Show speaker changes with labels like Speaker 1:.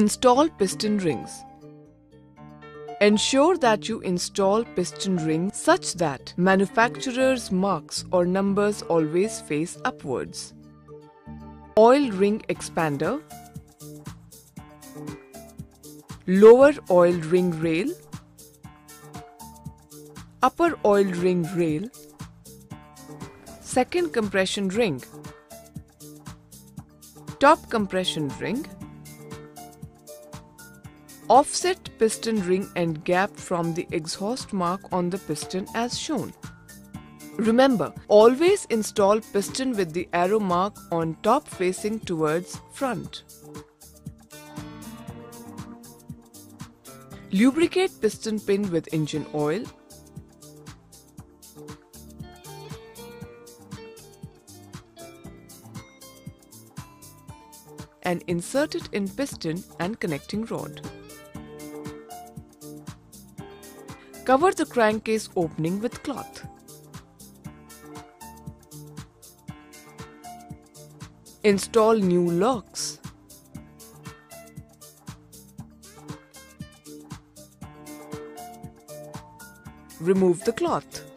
Speaker 1: Install piston rings. Ensure that you install piston rings such that manufacturer's marks or numbers always face upwards. Oil ring expander. Lower oil ring rail. Upper oil ring rail. Second compression ring. Top compression ring Offset piston ring and gap from the exhaust mark on the piston as shown. Remember, always install piston with the arrow mark on top facing towards front. Lubricate piston pin with engine oil. And insert it in piston and connecting rod. Cover the crankcase opening with cloth. Install new locks. Remove the cloth.